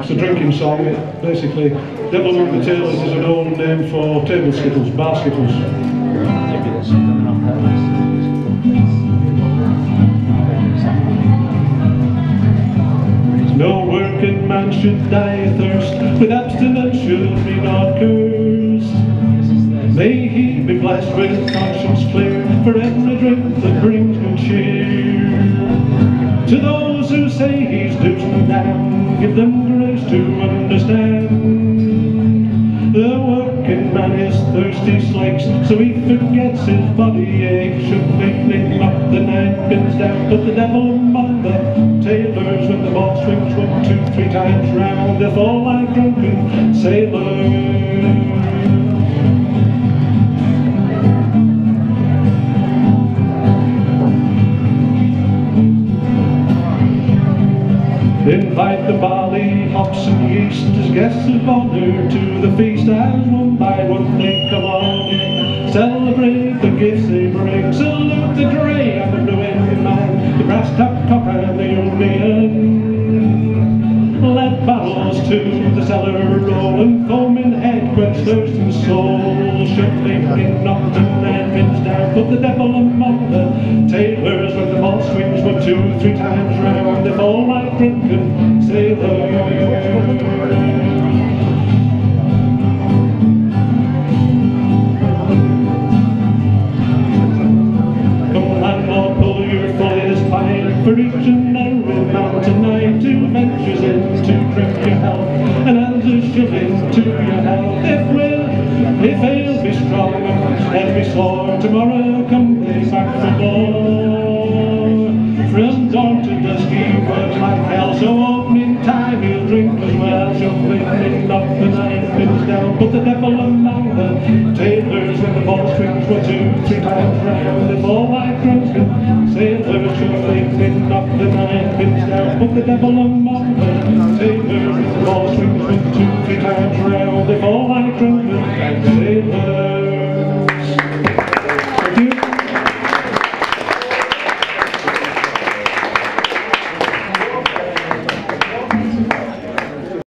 It's a drinking song, basically, Devil Among the Tailors is an old name for table skittles, bar skittles. No working man should die of thirst, with abstinence should be not cursed. May he be blessed with conscience clear, for every drink that brings to those who say he's doomed down, give them grace to understand. The working man is thirsty slakes, so he forgets his body aches. Should make knock the nine pins down, put the devil among the tailors when the ball swings one, two, three times round. They fall like drunken sailors. Invite the barley, hops and yeast as guests of honor to the feast as one by one they come on in. Celebrate the gifts they bring, salute the grey and the wind man, the brass tap cock and the union. Let battles to the cellar roll and foam in head quench thirst and soul. Should they bring pins put the devil among the tailors when the ball swings one, two, three times round. If all like drunken sailors. for each and time he'll drink as well. Shuffling up the nine pins down put the devil among the tailors when the ball strings were two three times round. All my like drunken sailors shuffling knock the nine pins down, put the devil among them.